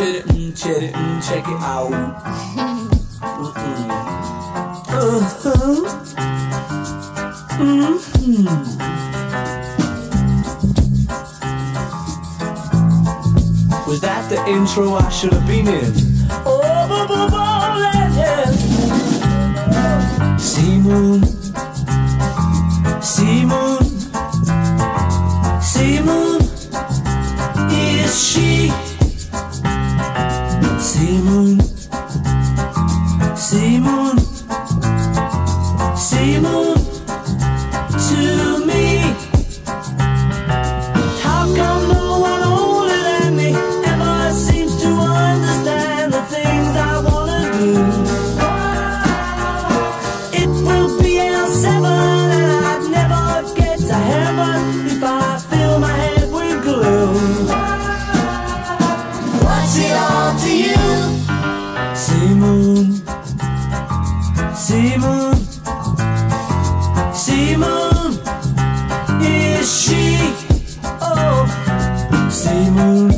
chitty, mm, chitty, mm, check it out. Mm-mm. Uh-huh. Mm-hmm. Was that the intro I should have been in? Oh, bo- bo- bo- yeah. C Moon. Simon, Simon. C Moon, is she? Oh, C Moon.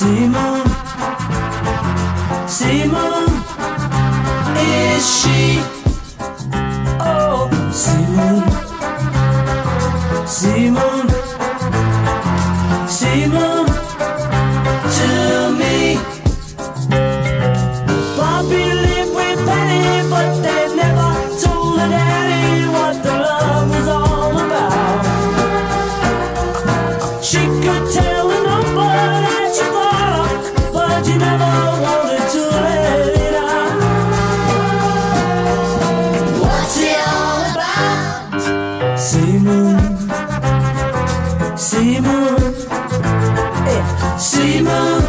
Simon, Simon, is she? Oh, Simon, Simon, Simon, to me. Bobby lived with Penny, but they never told her daddy what the love was all about. She could tell. Simon,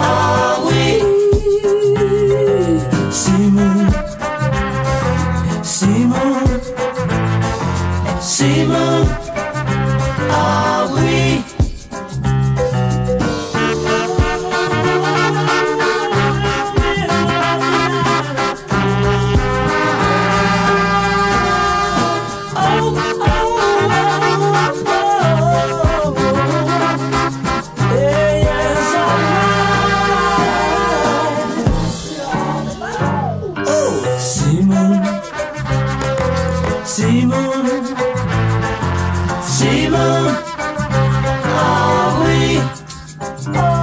are we? Simon, Simon, Simon. Are we?